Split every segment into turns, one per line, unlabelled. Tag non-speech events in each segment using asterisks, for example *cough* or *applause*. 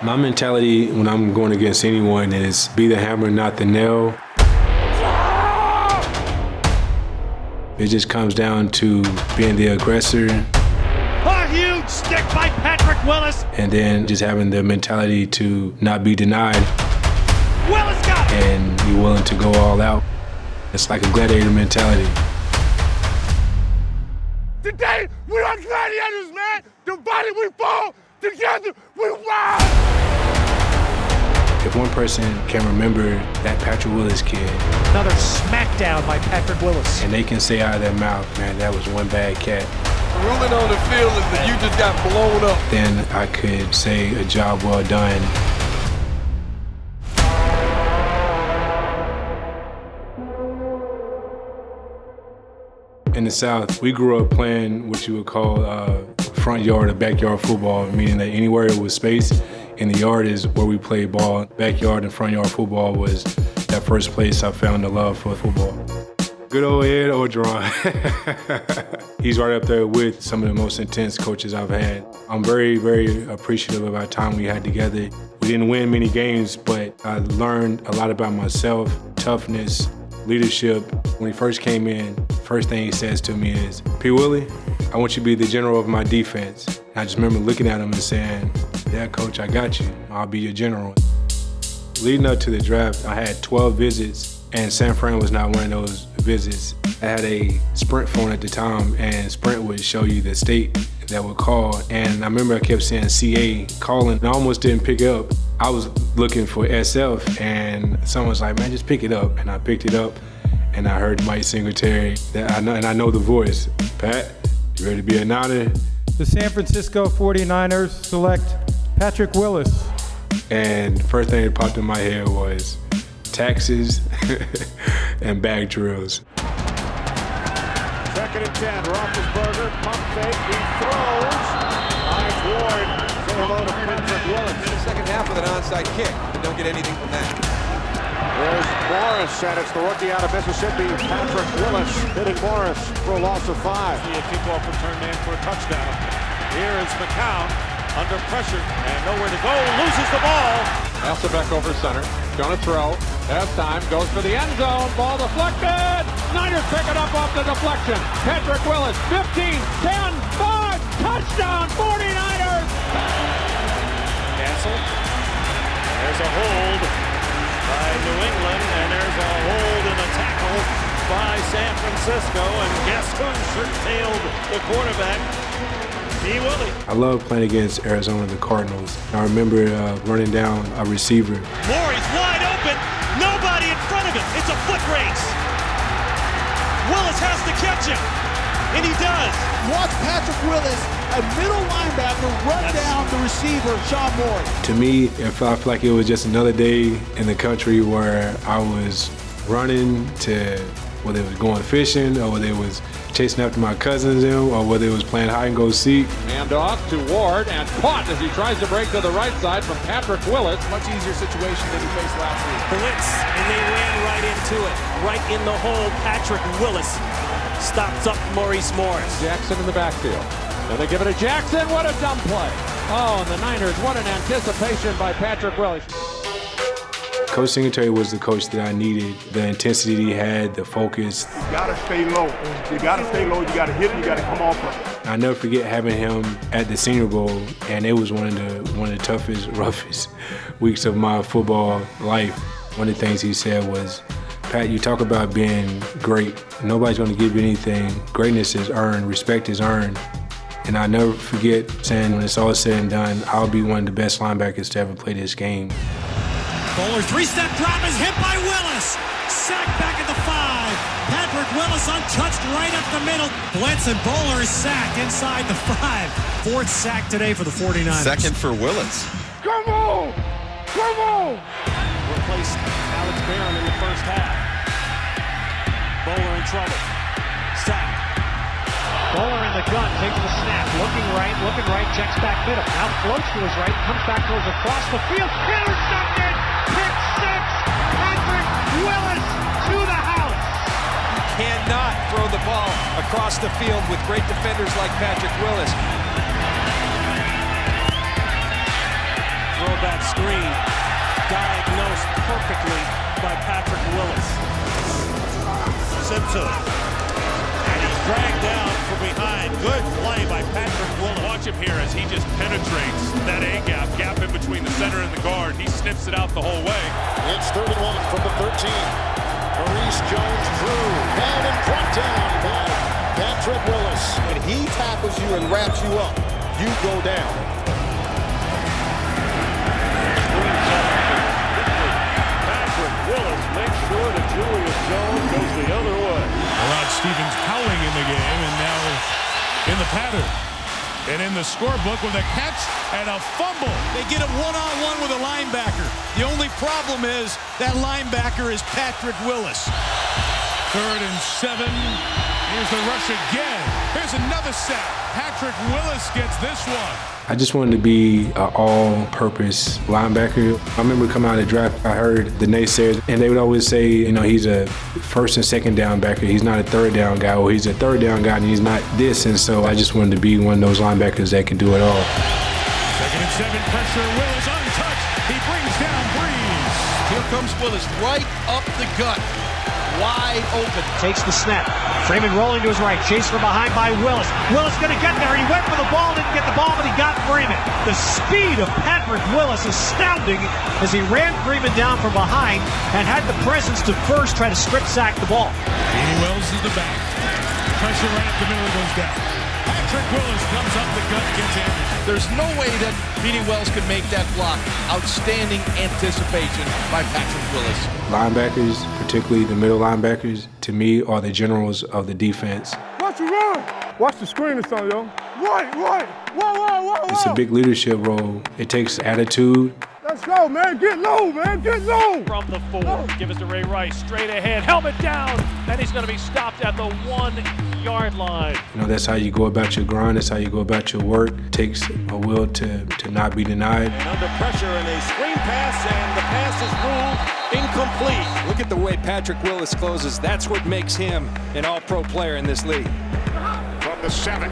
My mentality when I'm going against anyone is be the hammer, not the nail. It just comes down to being the aggressor.
A huge stick by Patrick Willis.
And then just having the mentality to not be denied.
Willis got
it. And be willing to go all out. It's like a gladiator mentality.
Today, we are gladiators, man. Divided we fall, together we rise.
If one person can remember that Patrick Willis kid.
Another smackdown by Patrick Willis.
And they can say out of their mouth, man, that was one bad cat.
The ruling on the field is that you just got blown up.
Then I could say a job well done. In the South, we grew up playing what you would call uh, front yard or backyard football, meaning that anywhere there was space, in the yard is where we played ball. Backyard and front yard football was that first place I found the love for football. Good old Ed Orgeron. *laughs* He's right up there with some of the most intense coaches I've had. I'm very, very appreciative of our time we had together. We didn't win many games, but I learned a lot about myself, toughness, leadership. When he first came in, first thing he says to me is, P. Willie, I want you to be the general of my defense. And I just remember looking at him and saying, yeah, coach, I got you. I'll be your general. Leading up to the draft, I had 12 visits, and San Fran was not one of those visits. I had a Sprint phone at the time, and Sprint would show you the state that would call. And I remember I kept saying CA calling, and I almost didn't pick up. I was looking for SF, and someone was like, man, just pick it up. And I picked it up, and I heard Mike Singletary, that I know, and I know the voice. Pat, you ready to be a?
The San Francisco 49ers select Patrick Willis.
And first thing that popped in my head was taxes *laughs* and bag drills.
Second and 10, Roethlisberger, pump fake, he throws. Hines Ward, say hello to Patrick Willis.
In the second half with an onside kick, but don't get anything from that.
There's Morris, and it's the rookie out of Mississippi, Patrick Willis, hitting Morris for a loss of five.
See a kickoff return man for a touchdown. Here is McCown under pressure and nowhere to go. Loses the ball.
Hasselbeck over center. Gonna throw. Has time. Goes for the end zone. Ball deflected. Niners pick it up off the deflection. Patrick Willis. 15, 10, 5. Touchdown 49ers.
Cancel. There's a hold by New England, and there's a hold in the tackle by San Francisco. And guess who shirt-tailed the quarterback?
I love playing against Arizona, the Cardinals. I remember uh, running down a receiver.
Morey's wide open, nobody in front of him. It's a foot race. Willis has to catch him, and he does.
Watch Patrick Willis, a middle linebacker, run That's... down the receiver, Sean Morey.
To me, it felt like it was just another day in the country where I was running to whether it was going fishing or whether it was chasing after my cousins in, or whether it was playing hide and go seek.
Handoff to Ward and caught as he tries to break to the right side from Patrick Willis.
Much easier situation than he faced last week.
Blitz, and they ran right into it. Right in the hole, Patrick Willis stops up Maurice Morris.
Jackson in the backfield. And they give it to Jackson. What a dumb play. Oh, and the Niners, what an anticipation by Patrick Willis.
Coach Singletary was the coach that I needed. The intensity he had, the focus.
You gotta stay low. You gotta stay low. You gotta hit. him. You gotta come off of
I never forget having him at the Senior Bowl, and it was one of the one of the toughest, *laughs* roughest weeks of my football life. One of the things he said was, "Pat, you talk about being great. Nobody's going to give you anything. Greatness is earned. Respect is earned." And I never forget saying, when it's all said and done, I'll be one of the best linebackers to ever play this game.
Boller three-step drop is hit by Willis. Sack back at the five. Patrick Willis untouched right up the middle. Blitz and Boller is sacked inside the five. Fourth sack today for the 49ers.
Second for Willis.
Come on! Come on!
Replaced Alex Barron in the first half. Boller in trouble. Sack. Boller in the gun, takes the snap, looking right, looking right, checks back middle. Now floats to his right, comes back towards across the field. Intercepted!
Across the field with great defenders like Patrick Willis.
Throw back screen diagnosed perfectly by Patrick Willis.
Simpson. And he's dragged down from behind. Good play by Patrick Willis.
Watch him here as he just penetrates that A gap, gap in between the center and the guard. He snips it out the whole way.
It's 31 from the 13. Maurice Jones-Drew. Ball in front
you and wraps you up, you go down.
Patrick Willis makes sure that Julius Jones goes the other way.
Rod Stevens howling in the game and now in the pattern. And in the scorebook with a catch and a fumble.
They get him one-on-one with a linebacker. The only problem is that linebacker is Patrick Willis.
Third and seven. Here's the rush again. Here's another sack. Patrick Willis gets this one.
I just wanted to be an all-purpose linebacker. I remember coming out of the draft, I heard the naysayers, and they would always say, you know, he's a first and second down backer. He's not a third down guy, or he's a third down guy, and he's not this. And so I just wanted to be one of those linebackers that could do it all.
Second and seven, pressure. Willis untouched. He brings down Brees.
Here comes Willis right up the gut. Wide open.
Takes the snap. Freeman rolling to his right. Chased from behind by Willis. Willis going to get there. He went for the ball, didn't get the ball, but he got Freeman. The speed of Patrick Willis astounding as he ran Freeman down from behind and had the presence to first try to strip sack the ball.
Beanie Wells is the back. Pressure right up the middle goes down. Patrick Willis comes up the gut, gets Anderson.
There's no way that Beanie Wells could make that block. Outstanding anticipation by Patrick Willis.
Linebackers, particularly the middle linebackers, to me are the generals of the defense.
Watch the run. Watch the screen or something, yo. Right, right. Whoa, whoa, whoa, whoa.
It's a big leadership role. It takes attitude.
Let's go, man. Get low, man. Get low.
From the four. Give us to Ray Rice. Straight ahead. Helmet down. And he's going to be stopped at the one yard line.
You know, that's how you go about your grind. That's how you go about your work. It takes a will to, to not be denied.
And under pressure and a screen pass, and the pass is ruled incomplete.
Look at the way Patrick Willis closes. That's what makes him an all-pro player in this league.
From the seven.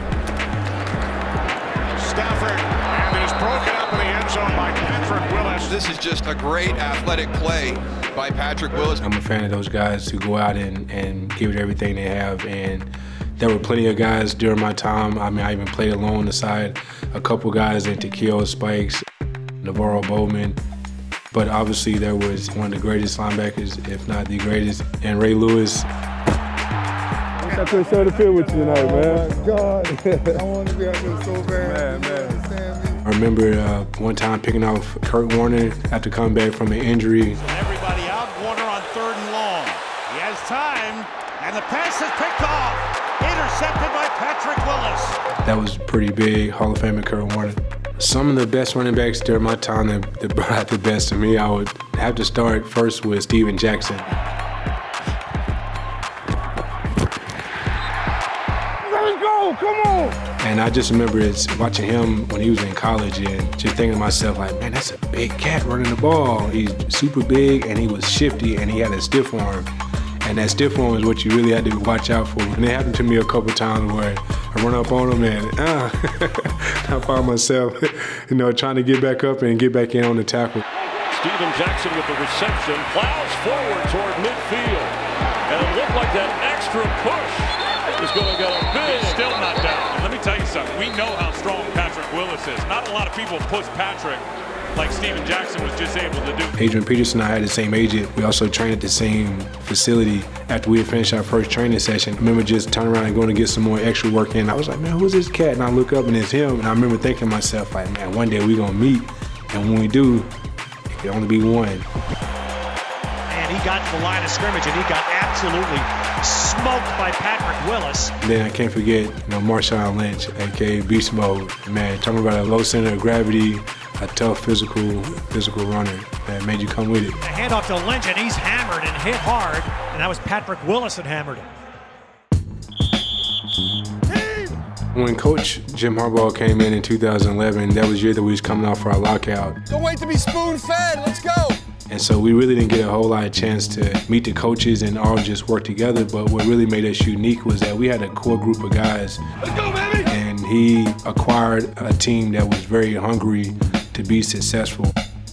Stafford. And it is broken up in the end zone by Patrick Willis.
This is just a great athletic play by Patrick Willis.
I'm a fan of those guys who go out and, and give it everything they have. And there were plenty of guys during my time. I mean, I even played along the side a couple guys in Takeo Spikes, NaVorro Bowman. But obviously, there was one of the greatest linebackers, if not the greatest, and Ray Lewis.
I couldn't share the field with you tonight, man.
Oh, God, *laughs* I want to be out there so bad.
Man, man.
I remember uh, one time picking off Kurt Warner after coming back from an injury.
Everybody out. Warner on third and long. He has time, and the pass is picked off. Intercepted by Patrick Willis.
That was pretty big, Hall of Famer Kurt Warner. Some of the best running backs during my time that, that brought out the best of me, I would have to start first with Steven Jackson.
Let's go. Come on.
And I just remember it's watching him when he was in college and just thinking to myself, like, man, that's a big cat running the ball. He's super big and he was shifty and he had a stiff arm. And that stiff arm is what you really had to watch out for. And it happened to me a couple times where I run up on him and uh, *laughs* I found myself, *laughs* you know, trying to get back up and get back in on the tackle.
Steven Jackson with the reception plows forward toward midfield. And it looked like that extra push is going to get a big.
He's still not down. Let me tell you something. We know how strong Patrick Willis is. Not a lot of people push Patrick like Steven Jackson was just able to do.
Adrian Peterson and I had the same agent. We also trained at the same facility. After we had finished our first training session, I remember just turning around and going to get some more extra work in. I was like, man, who's this cat? And I look up and it's him. And I remember thinking to myself, like, man, one day we're going to meet. And when we do, it can only be one.
And he got to the line of scrimmage and he got absolutely smoked by Patrick Willis.
Then I can't forget, you know, Marshawn Lynch, aka Beast Mode. Man, talking about a low center of gravity, a tough physical physical runner that made you come with it.
A handoff to Lynch and he's hammered and hit hard. And that was Patrick Willis that hammered him.
When Coach Jim Harbaugh came in in 2011, that was the year that we was coming off for our lockout.
Don't wait to be spoon-fed. Let's go.
And so we really didn't get a whole lot of chance to meet the coaches and all just work together. But what really made us unique was that we had a core group of guys.
Let's go, baby.
And he acquired a team that was very hungry to be successful.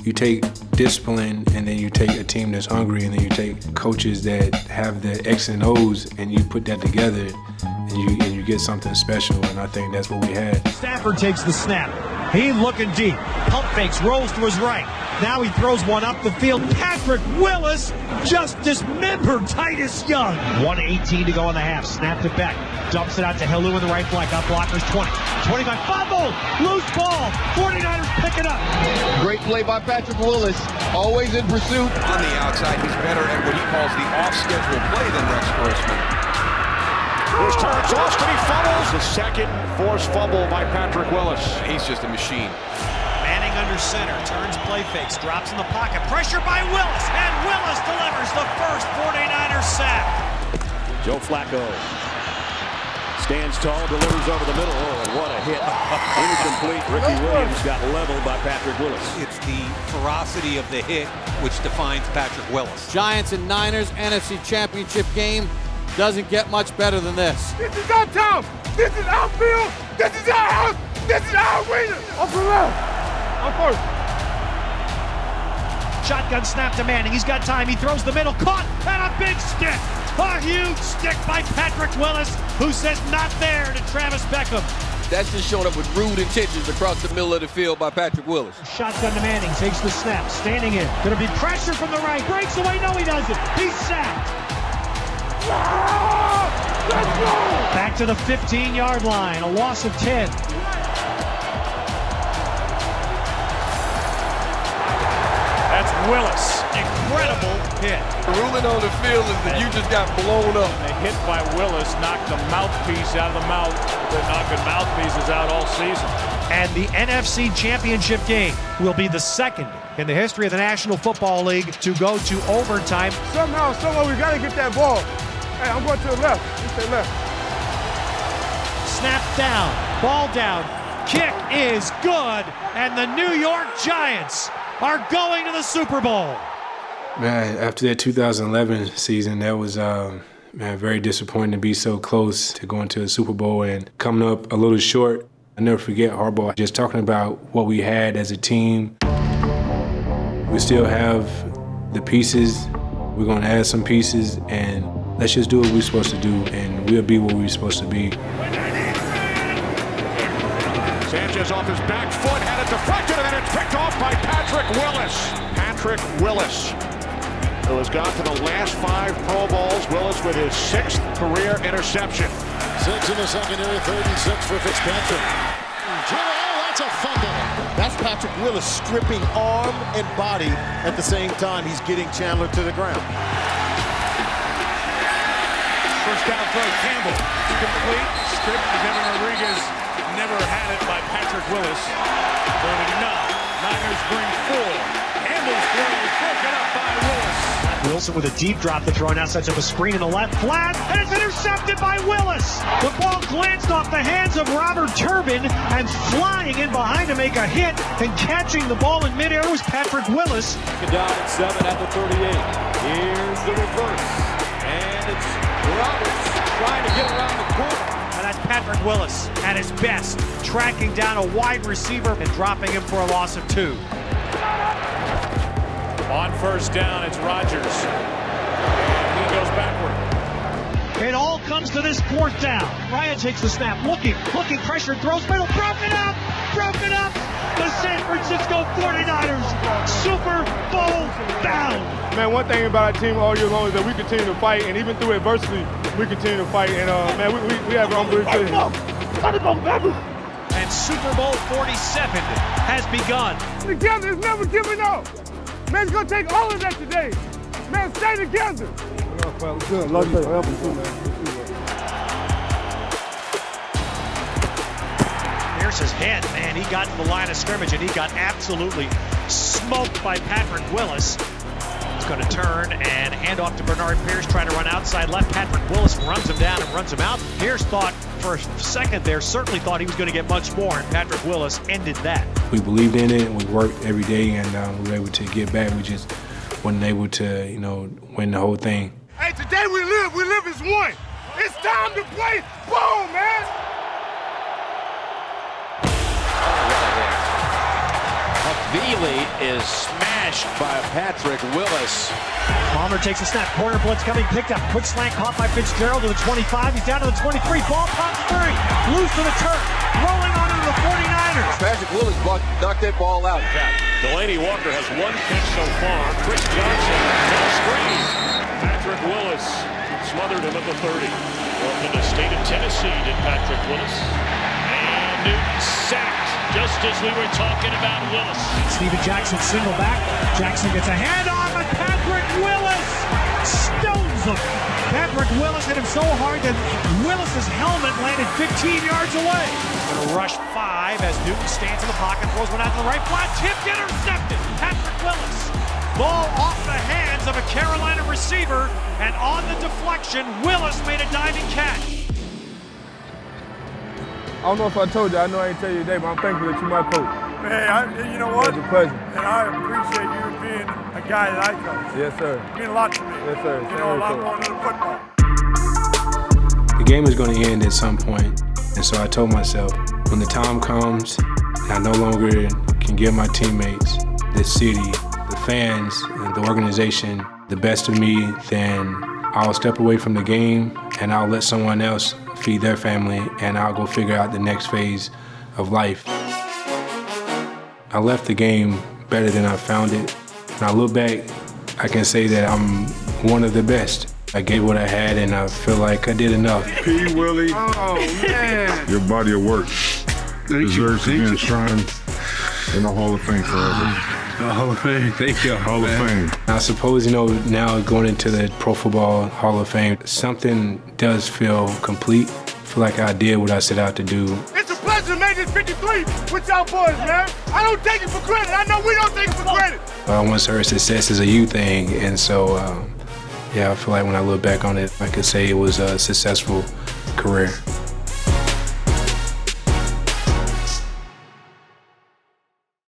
You take discipline, and then you take a team that's hungry, and then you take coaches that have the X and O's, and you put that together, and you and you get something special. And I think that's what we had.
Stafford takes the snap. He looking deep. Pump fakes, rolls to his right. Now he throws one up the field. Patrick Willis just dismembered Titus Young. 118 to go in the half. Snapped it back. Dumps it out to Helu in the right flank. Got blockers 20. 25. Fumble. Loose ball. 49ers pick it up.
Great play by Patrick Willis. Always in pursuit.
On the outside, he's better at what he calls the off-schedule play than Rex Grossman.
Here's Terrence Austin. He fumbles. The second forced fumble by Patrick Willis.
He's just a machine.
Manning under center. Turns play fakes. Drops in the pocket. Pressure by Willis. And Willis delivers the first 49ers sack.
Joe Flacco stands tall, delivers over the middle. Oh, and what a hit. *laughs* Incomplete. Ricky Williams got leveled by Patrick Willis.
It's the ferocity of the hit which defines Patrick Willis.
Giants and Niners NFC Championship game doesn't get much better than this.
This is our town. This is our field. This is our house. This is our arena. I'm for left. I'm first.
Shotgun snap to Manning. He's got time. He throws the middle. Caught and a big stick. A huge stick by Patrick Willis, who says not there to Travis Beckum.
That's just showing up with rude intentions across the middle of the field by Patrick Willis.
Shotgun to Manning. Takes the snap. Standing in. Gonna be pressure from the right. Breaks away. No, he doesn't. He's sacked.
Let's go!
Back to the 15-yard line. A loss of 10.
That's Willis. Incredible hit.
The ruling on the field is that you just got blown up.
A hit by Willis knocked the mouthpiece out of the mouth. Been knocking mouthpieces out all season.
And the NFC Championship game will be the second in the history of the National Football League to go to overtime.
Somehow, somehow, we've gotta get that ball. Hey, I'm going to the left. You say left.
Snap down, ball down, kick is good, and the New York Giants are going to the Super Bowl.
Man, after that 2011 season, that was uh, man very disappointing to be so close to going to a Super Bowl and coming up a little short. I never forget Harbaugh just talking about what we had as a team. We still have the pieces. We're going to add some pieces, and let's just do what we're supposed to do, and we'll be where we're supposed to be.
Sanchez off his back foot, had it deflected, and then it's picked off by Patrick Willis. Patrick Willis, who has gone to the last five Pro Bowls. Willis with his sixth career interception.
Six in the secondary, third and six for Fitzpatrick. Oh, that's a fumble. That's Patrick Willis stripping arm and body at the same time he's getting Chandler to the ground.
First down throw, Campbell. Complete. Stripped. to Devin Rodriguez never had it by Patrick Willis. Third and. Niners bring four. Campbell's throw broken up by Willis.
Wilson with a deep drop to throw now sets up a screen in the left flat and it's intercepted by Willis. The ball glanced off the hands of Robert Turbin and flying in behind to make a hit and catching the ball in midair was Patrick Willis.
Down at seven at the 38. Here's the reverse. And it's Roberts trying to get around the corner.
And that's Patrick Willis at his best, tracking down a wide receiver and dropping him for a loss of two.
On first down, it's Rodgers. And he goes backward.
It all comes to this fourth down. Ryan takes the snap, looking, looking, pressure, throws middle, broken up, broken up. The San Francisco 49ers Super Bowl bound.
Man, one thing about our team all year long is that we continue to fight, and even through adversity, we continue to fight. And uh, man, we, we, we have an unbelievable team.
And Super Bowl 47 has begun.
Together is never giving up. Man, it's gonna take all of that today. Man, stay together. Good. Love you forever too, man.
Here's his head, man. He got in the line of scrimmage and he got absolutely smoked by Patrick Willis. He's going to turn and hand off to Bernard Pierce, trying to run outside left. Patrick Willis runs him down and runs him out. Pierce thought for a second there, certainly thought he was going to get much more, and Patrick Willis ended that.
We believed in it, and we worked every day, and um, we were able to get back. We just wasn't able to, you know, win the whole thing.
Hey, today we live. We live as one. It's time to play ball, man.
V lead is smashed by Patrick Willis.
Palmer takes a snap. Corner blitz coming, picked up. Quick slant caught by Fitzgerald to the 25. He's down to the 23. Ball pops free. Loose to the turf. Rolling onto the 49ers.
Patrick Willis knocked that ball out.
Delanie Walker has one catch so far. Chris Johnson to screen. Patrick Willis smothered him at the 30. Welcome to state of Tennessee did Patrick Willis. And Newton sacked just as we were talking about Willis.
Steven Jackson single back. Jackson gets a hand on, but Patrick Willis stones him. Patrick Willis hit him so hard that Willis's helmet landed 15 yards away. Gonna rush five as Newton stands in the pocket, throws one out to the right flat, tipped, intercepted. Patrick Willis. Ball off the hands of a Carolina receiver, and on the deflection, Willis made a diving catch.
I don't know if I told you, I know I ain't tell you today, but I'm thankful that you're my coach.
Man, I, you know what?
It's a pleasure.
And I appreciate you being a guy that I coach.
Yes, sir.
You mean a lot to me.
Yes, sir.
You know a lot more than football.
The game is going to end at some point, and so I told myself, when the time comes, and I no longer can give my teammates, the city, the fans, and the organization the best of me, then I'll step away from the game and I'll let someone else feed their family and I'll go figure out the next phase of life. I left the game better than I found it. When I look back, I can say that I'm one of the best. I gave what I had and I feel like I did enough.
P. Willie. Oh, man. Your body of work deserves to be enshrined in the Hall of Fame forever. *sighs*
Hall of Fame, thank you.
Hall of Fame.
I suppose, you know, now going into the Pro Football Hall of Fame, something does feel complete. I feel like I did what I set out to do.
It's a pleasure to make this 53 with y'all boys, man. I don't take it for granted. I know we don't take it for granted.
I once heard success is a you thing, and so, um, yeah, I feel like when I look back on it, I could say it was a successful career.